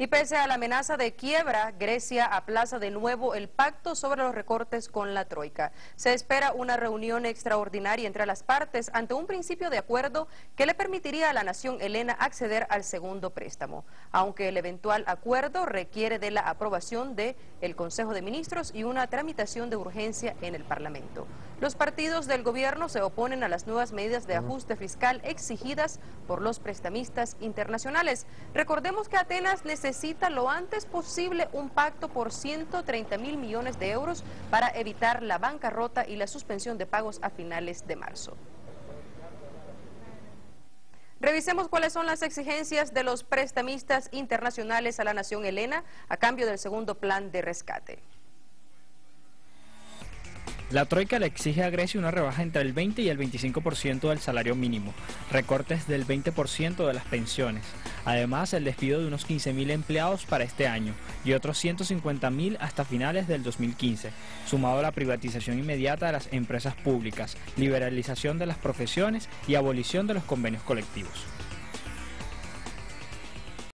Y pese a la amenaza de quiebra, Grecia aplaza de nuevo el pacto sobre los recortes con la Troika. Se espera una reunión extraordinaria entre las partes ante un principio de acuerdo que le permitiría a la nación helena acceder al segundo préstamo, aunque el eventual acuerdo requiere de la aprobación del el Consejo de Ministros y una tramitación de urgencia en el Parlamento. Los partidos del gobierno se oponen a las nuevas medidas de ajuste fiscal exigidas por los prestamistas internacionales. Recordemos que Atenas necesita lo antes posible un pacto por 130 mil millones de euros para evitar la bancarrota y la suspensión de pagos a finales de marzo. Revisemos cuáles son las exigencias de los prestamistas internacionales a la nación helena a cambio del segundo plan de rescate. La Troika le exige a Grecia una rebaja entre el 20 y el 25% del salario mínimo, recortes del 20% de las pensiones, además el despido de unos 15.000 empleados para este año y otros 150.000 hasta finales del 2015, sumado a la privatización inmediata de las empresas públicas, liberalización de las profesiones y abolición de los convenios colectivos.